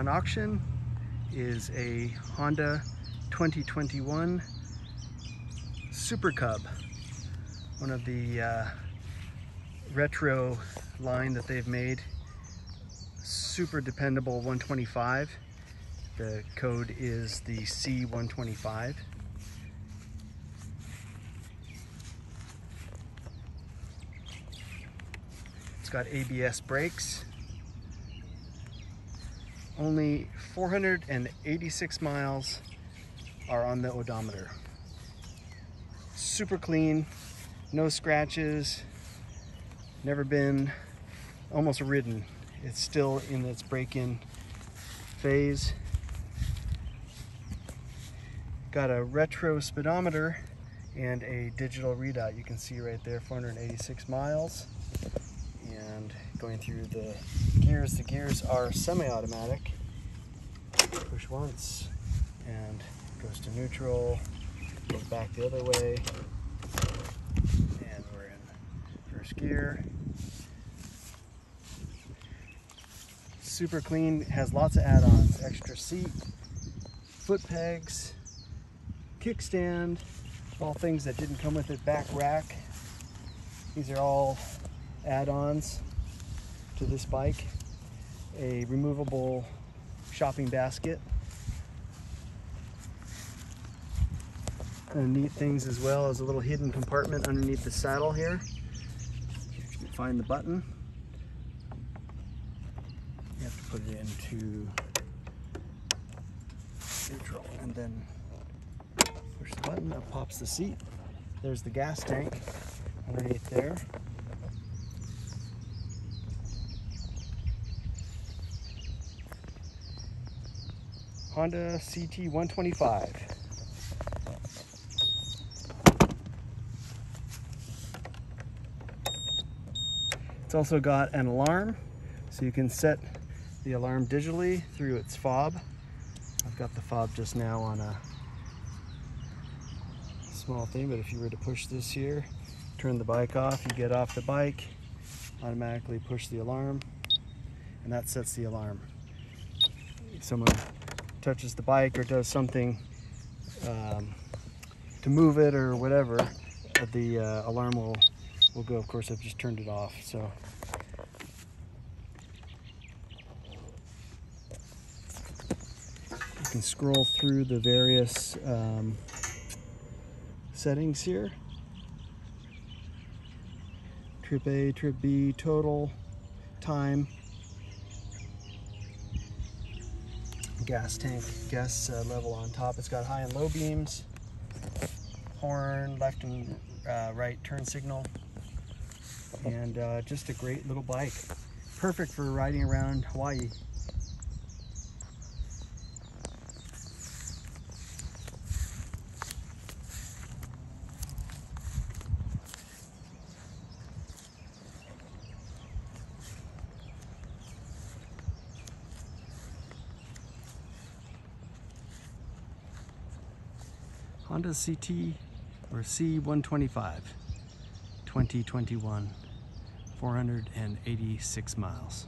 On auction is a Honda 2021 Super Cub, one of the uh, retro line that they've made. Super dependable 125. The code is the C125. It's got ABS brakes. Only 486 miles are on the odometer. Super clean, no scratches, never been almost ridden. It's still in its break-in phase. Got a retro speedometer and a digital readout. You can see right there, 486 miles. Going through the gears, the gears are semi-automatic. Push once and goes to neutral, goes back the other way. And we're in first gear. Super clean, has lots of add-ons. Extra seat, foot pegs, kickstand, all things that didn't come with it, back rack. These are all add-ons to this bike. A removable shopping basket. And neat things as well as a little hidden compartment underneath the saddle here. You find the button. You have to put it into neutral and then push the button, up pops the seat. There's the gas tank underneath there. Honda CT 125. It's also got an alarm, so you can set the alarm digitally through its fob. I've got the fob just now on a small thing, but if you were to push this here, turn the bike off, you get off the bike, automatically push the alarm, and that sets the alarm. Someone touches the bike or does something um, to move it or whatever, the uh, alarm will will go. Of course, I've just turned it off. So. You can scroll through the various um, settings here. Trip A, Trip B, total, time, gas tank, gas uh, level on top. It's got high and low beams, horn, left and uh, right turn signal, and uh, just a great little bike. Perfect for riding around Hawaii. Honda CT or C125 2021 486 miles.